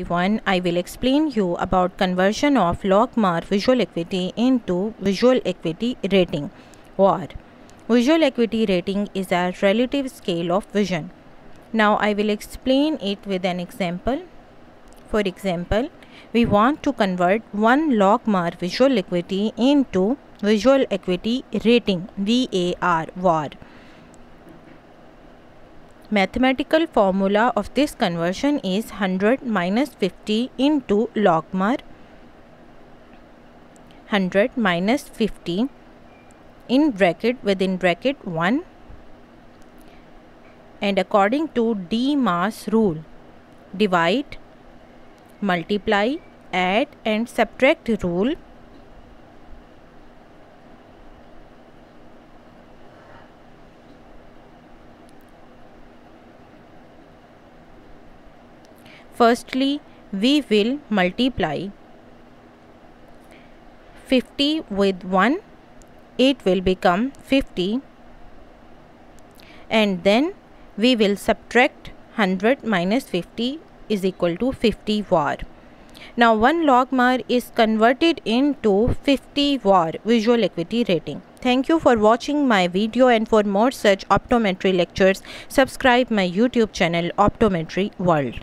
everyone. I will explain you about conversion of logmar visual acuity into visual acuity rating or visual acuity rating is a relative scale of vision. Now I will explain it with an example. For example we want to convert one logmar visual acuity into visual acuity rating VAR VAR Mathematical formula of this conversion is 100 minus 50 into logmar 100 minus 50 in bracket within bracket 1 and according to DMAS rule divide multiply add and subtract rule Firstly, we will multiply 50 with 1, it will become 50 and then we will subtract 100 minus 50 is equal to 50 var. Now 1 logmar is converted into 50 var visual acuity rating. Thank you for watching my video and for more such optometry lectures subscribe my YouTube channel Optometry World.